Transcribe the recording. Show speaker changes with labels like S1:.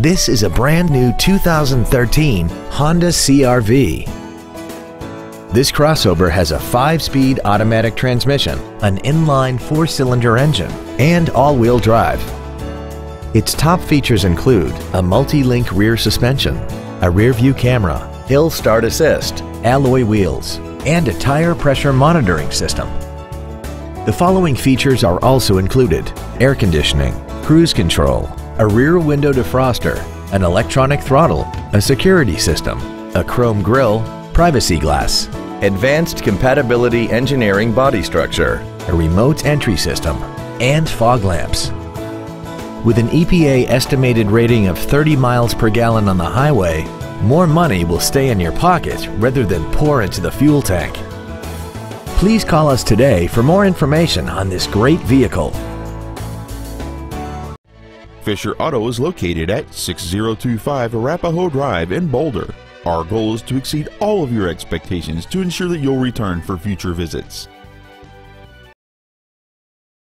S1: This is a brand new 2013 Honda CRV. This crossover has a 5-speed automatic transmission, an inline 4-cylinder engine, and all-wheel drive. Its top features include a multi-link rear suspension, a rear-view camera, hill start assist, alloy wheels, and a tire pressure monitoring system. The following features are also included air conditioning, cruise control, a rear window defroster, an electronic throttle, a security system, a chrome grille, privacy glass, advanced compatibility engineering body structure, a remote entry system, and fog lamps. With an EPA estimated rating of 30 miles per gallon on the highway, more money will stay in your pocket rather than pour into the fuel tank. Please call us today for more information on this great vehicle.
S2: Fisher Auto is located at 6025 Arapahoe Drive in Boulder. Our goal is to exceed all of your expectations to ensure that you'll return for future visits.